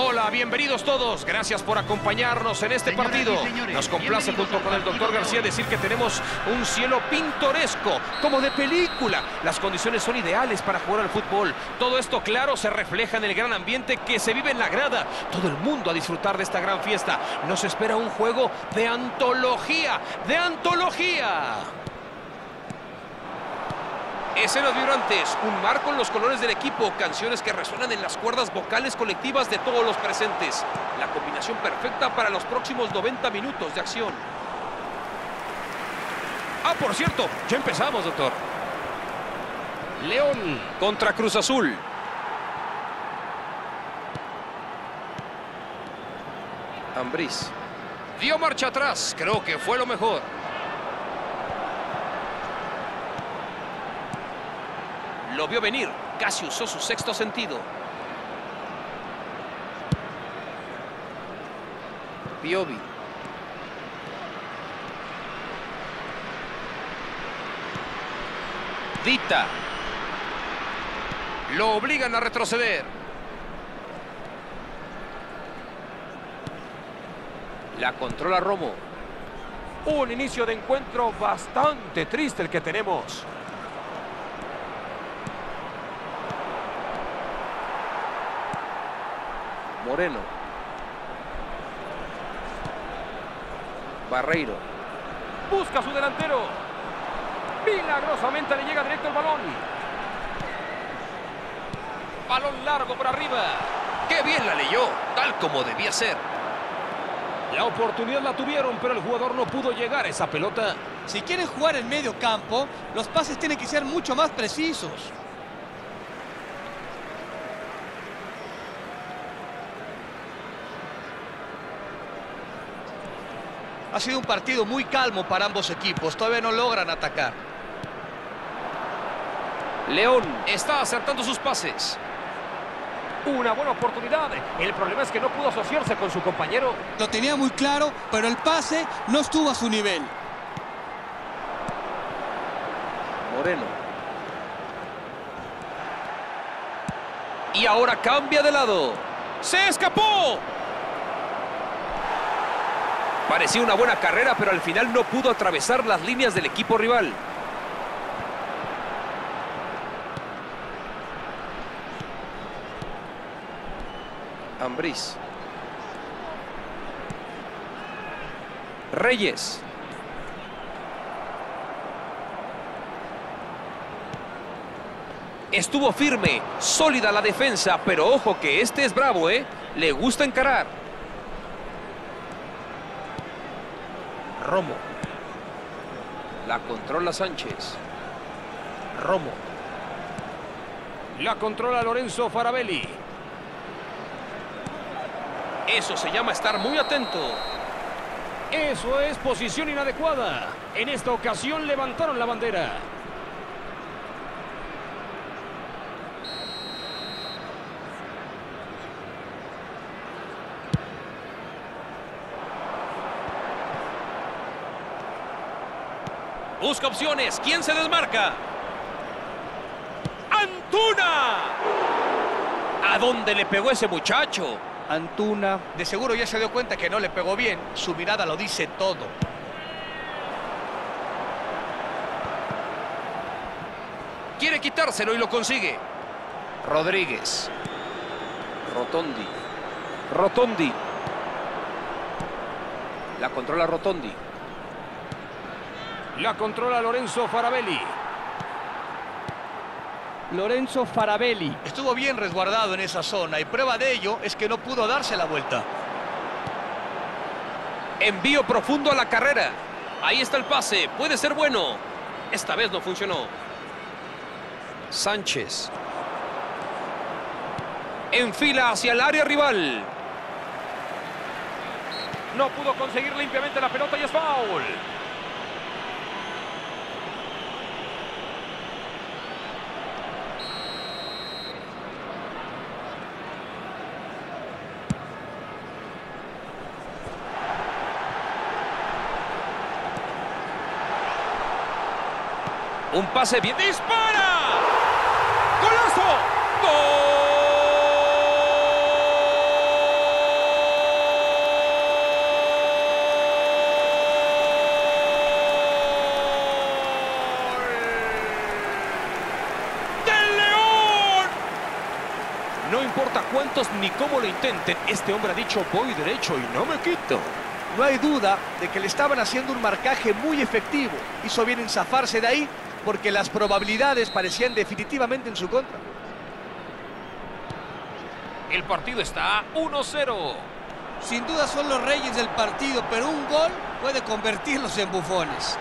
Hola, bienvenidos todos. Gracias por acompañarnos en este Señoras partido. señores, Nos complace junto con el doctor García decir que tenemos un cielo pintoresco, como de película. Las condiciones son ideales para jugar al fútbol. Todo esto, claro, se refleja en el gran ambiente que se vive en la grada. Todo el mundo a disfrutar de esta gran fiesta. Nos espera un juego de antología, de antología. Escenas vibrantes, un mar con los colores del equipo, canciones que resuenan en las cuerdas vocales colectivas de todos los presentes. La combinación perfecta para los próximos 90 minutos de acción. Ah, por cierto, ya empezamos, doctor. León contra Cruz Azul. Ambriz. Dio marcha atrás, creo que fue lo mejor. Lo vio venir, casi usó su sexto sentido. Piovi. Dita. Lo obligan a retroceder. La controla Romo. Un inicio de encuentro bastante triste el que tenemos. Moreno. Barreiro. Busca a su delantero. Milagrosamente le llega directo el balón. Balón largo por arriba. ¡Qué bien la leyó! Tal como debía ser. La oportunidad la tuvieron, pero el jugador no pudo llegar a esa pelota. Si quieren jugar en medio campo, los pases tienen que ser mucho más precisos. Ha sido un partido muy calmo para ambos equipos. Todavía no logran atacar. León está acertando sus pases. Una buena oportunidad. El problema es que no pudo asociarse con su compañero. Lo tenía muy claro, pero el pase no estuvo a su nivel. Moreno. Y ahora cambia de lado. ¡Se escapó! Parecía una buena carrera, pero al final no pudo atravesar las líneas del equipo rival. Ambriz. Reyes. Estuvo firme, sólida la defensa, pero ojo que este es bravo, ¿eh? Le gusta encarar. Romo. La controla Sánchez. Romo. La controla Lorenzo Farabelli. Eso se llama estar muy atento. Eso es posición inadecuada. En esta ocasión levantaron la bandera. Busca opciones. ¿Quién se desmarca? ¡Antuna! ¿A dónde le pegó ese muchacho? Antuna, de seguro ya se dio cuenta que no le pegó bien. Su mirada lo dice todo. Quiere quitárselo y lo consigue. Rodríguez. Rotondi. Rotondi. La controla Rotondi. La controla Lorenzo Farabelli. Lorenzo Farabelli. Estuvo bien resguardado en esa zona y prueba de ello es que no pudo darse la vuelta. Envío profundo a la carrera. Ahí está el pase. Puede ser bueno. Esta vez no funcionó. Sánchez. Enfila hacia el área rival. No pudo conseguir limpiamente la pelota y es Un pase bien. ¡Dispara! ¡Golazo! ¡Gol! ¡Del León! No importa cuántos ni cómo lo intenten, este hombre ha dicho voy derecho y no me quito. No hay duda de que le estaban haciendo un marcaje muy efectivo. Hizo bien en zafarse de ahí porque las probabilidades parecían definitivamente en su contra. El partido está 1-0. Sin duda son los reyes del partido, pero un gol puede convertirlos en bufones.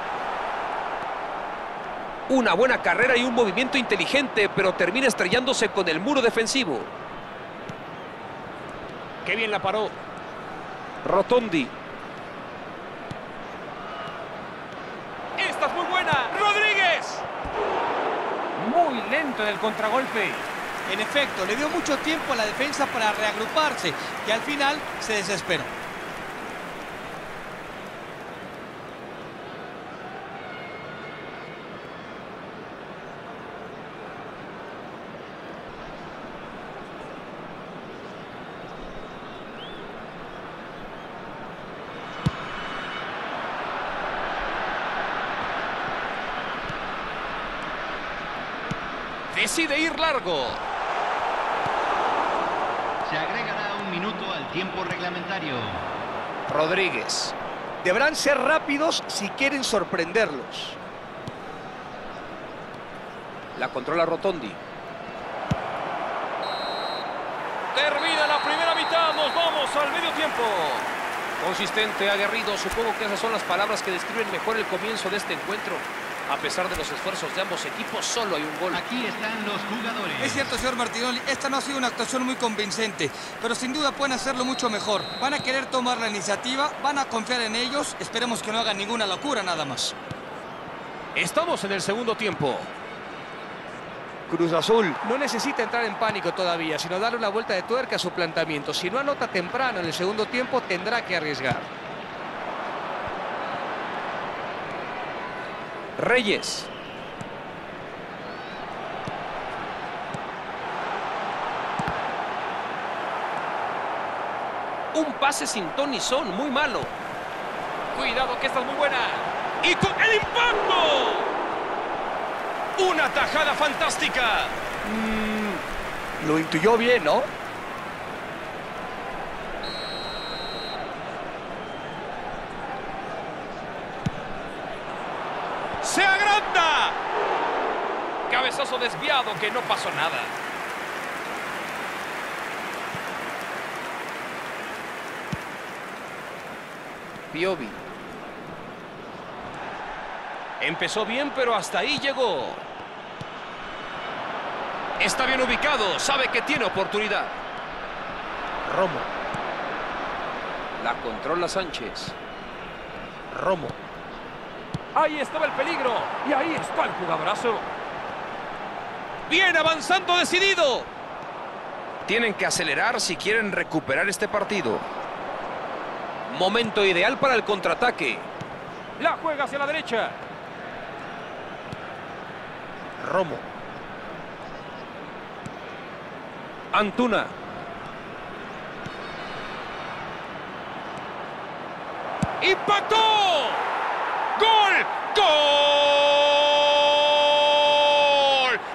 Una buena carrera y un movimiento inteligente, pero termina estrellándose con el muro defensivo. Qué bien la paró. Rotondi. Esta es muy buena. Rodríguez. Muy lento en el contragolpe. En efecto, le dio mucho tiempo a la defensa para reagruparse y al final se desesperó. Decide ir largo. Se agregará un minuto al tiempo reglamentario. Rodríguez. Deberán ser rápidos si quieren sorprenderlos. La controla Rotondi. Termina la primera mitad, nos vamos al medio tiempo. Consistente, aguerrido, supongo que esas son las palabras que describen mejor el comienzo de este encuentro. A pesar de los esfuerzos de ambos equipos, solo hay un gol. Aquí están los jugadores. Es cierto, señor Martinoli, esta no ha sido una actuación muy convincente, pero sin duda pueden hacerlo mucho mejor. Van a querer tomar la iniciativa, van a confiar en ellos, esperemos que no hagan ninguna locura nada más. Estamos en el segundo tiempo. Cruz Azul no necesita entrar en pánico todavía, sino darle una vuelta de tuerca a su planteamiento. Si no anota temprano en el segundo tiempo, tendrá que arriesgar. Reyes. Un pase sin ton ni son, muy malo. Cuidado que esta es muy buena. Y con el impacto. Una tajada fantástica. Lo intuyó bien, ¿no? ¡Se agranda! Cabezazo desviado que no pasó nada. Piovi. Empezó bien, pero hasta ahí llegó. Está bien ubicado, sabe que tiene oportunidad. Romo. La controla Sánchez. Romo. Ahí estaba el peligro. Y ahí está el jugadorazo. Bien avanzando decidido. Tienen que acelerar si quieren recuperar este partido. Momento ideal para el contraataque. La juega hacia la derecha. Romo. Antuna. ¡Impactó! ¡Gol! ¡Gol!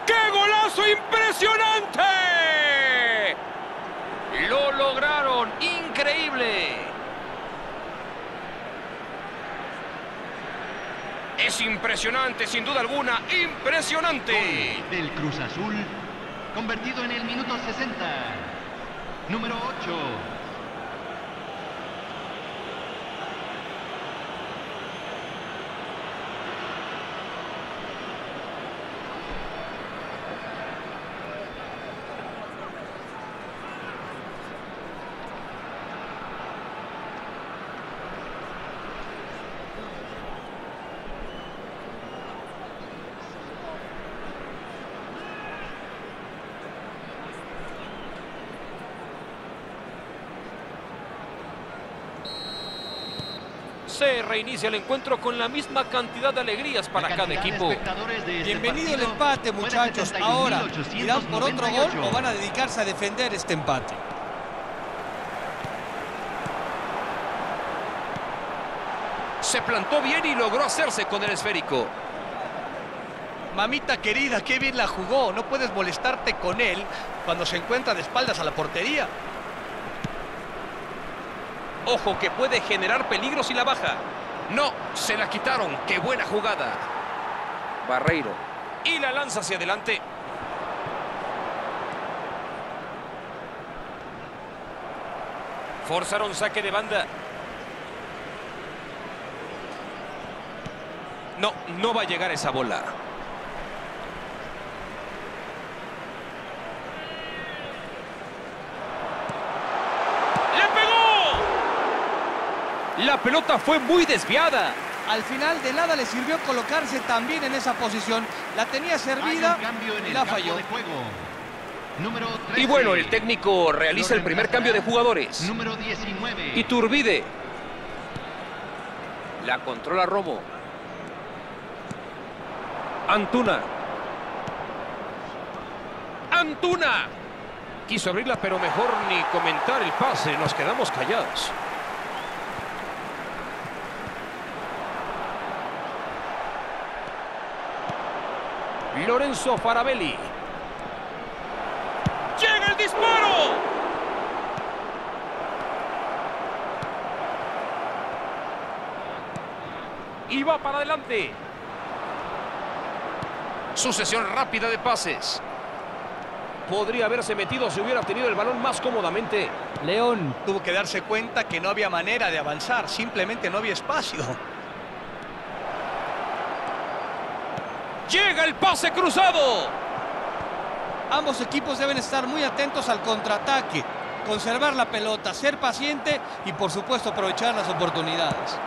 ¡Qué golazo impresionante! Lo lograron. Increíble. Es impresionante, sin duda alguna. Impresionante. Del Cruz Azul, convertido en el minuto 60. Número 8. Se reinicia el encuentro con la misma cantidad de alegrías para cada equipo. este Bienvenido el empate, muchachos. Ahora, 71.898. ¿irán por otro gol o van a dedicarse a defender este empate? Se plantó bien y logró hacerse con el esférico. Mamita querida, qué bien la jugó. No puedes molestarte con él cuando se encuentra de espaldas a la portería. Ojo que puede generar peligro si la baja. No, se la quitaron. ¡Qué buena jugada! Barreiro. Y la lanza hacia adelante. Forzaron saque de banda. No, no va a llegar esa bola. ¡Le pegó! La pelota fue muy desviada. Al final de nada le sirvió colocarse también en esa posición. La tenía servida y la falló. Número Y 13. bueno, el técnico realiza el primer cambio de jugadores. Número 19. Iturbide. La controla Romo. Antuna. Antuna. Quiso abrirla, pero mejor ni comentar el pase. Nos quedamos callados. Lorenzo Farabelli. ¡Llega el disparo! Y va para adelante. Sucesión rápida de pases. Podría haberse metido si hubiera tenido el balón más cómodamente. León tuvo que darse cuenta que no había manera de avanzar. Simplemente no había espacio. Llega el pase cruzado. Ambos equipos deben estar muy atentos al contraataque, conservar la pelota, ser paciente y por supuesto aprovechar las oportunidades.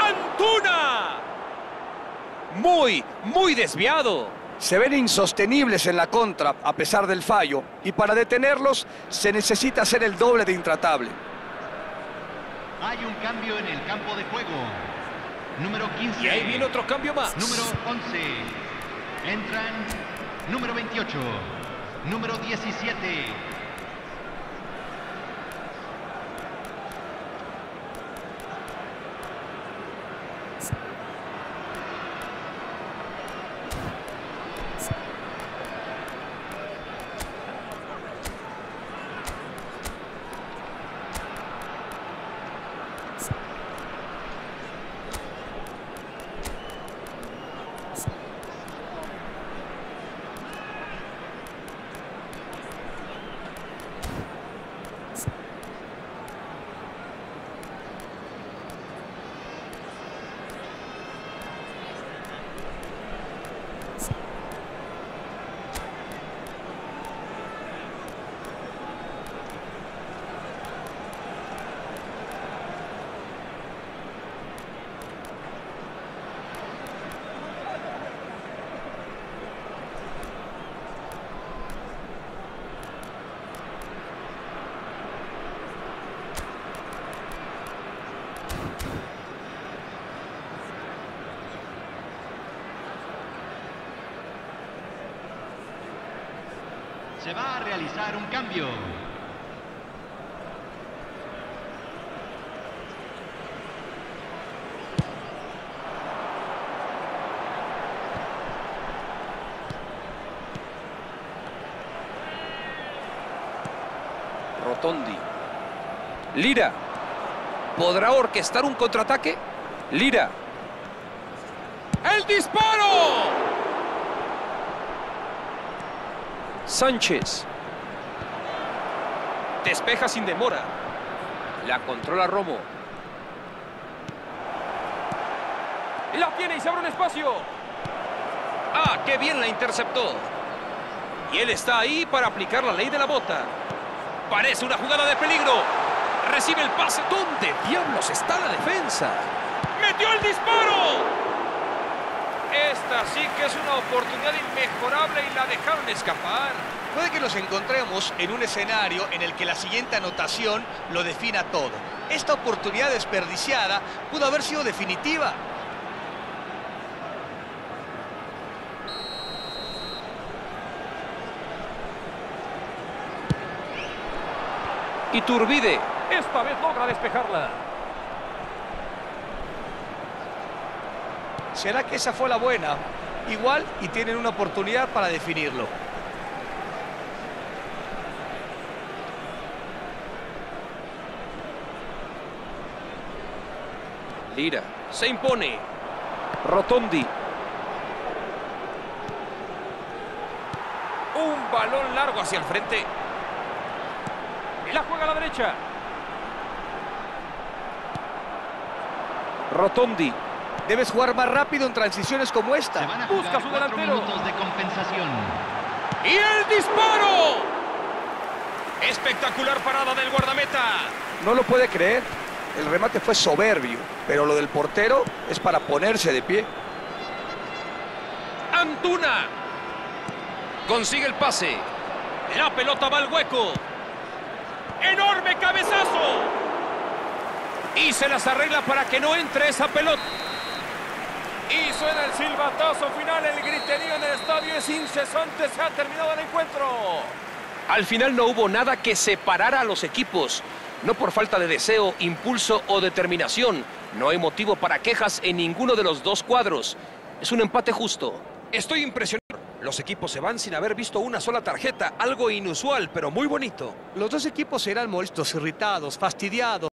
Antuna. Muy, muy desviado. Se ven insostenibles en la contra a pesar del fallo y para detenerlos se necesita hacer el doble de intratable. Hay un cambio en el campo de juego. Número 15. Y ahí viene otro cambio más. Número 11. Entran número 28. Número 17. Se va a realizar un cambio. Rotondi. Lira. ¿Podrá orquestar un contraataque? Lira. ¡El disparo! Sánchez. Despeja sin demora. La controla Romo. La tiene y se abre un espacio. ¡Ah, qué bien la interceptó! Y él está ahí para aplicar la ley de la bota. Parece una jugada de peligro. Recibe el pase. ¿Dónde diablos está la defensa? ¡Metió el disparo! Esta sí que es una oportunidad inmejorable y la dejaron escapar. Puede que nos encontremos en un escenario en el que la siguiente anotación lo defina todo. Esta oportunidad desperdiciada pudo haber sido definitiva. Iturbide. Esta vez logra despejarla. ¿Será que esa fue la buena? Igual y tienen una oportunidad para definirlo. Lira, se impone. Rotondi. Un balón largo hacia el frente. Y la juega a la derecha. Rotondi. Debes jugar más rápido en transiciones como Se esta. van a Busca su delantero. minutos de compensación. ¡Y el disparo! Espectacular parada del guardameta. No lo puede creer. El remate fue soberbio, pero lo del portero es para ponerse de pie. Antuna. Consigue el pase. La pelota va al hueco. ¡Enorme cabezazo! Y se las arregla para que no entre esa pelota. Y suena el silbatazo final. El griterío en el estadio es incesante. Se ha terminado el encuentro. Al final no hubo nada que separara a los equipos. No por falta de deseo, impulso o determinación. No hay motivo para quejas en ninguno de los dos cuadros. Es un empate justo. Estoy impresionado. Los equipos se van sin haber visto una sola tarjeta. Algo inusual, pero muy bonito. Los dos equipos eran molestos, irritados, fastidiados.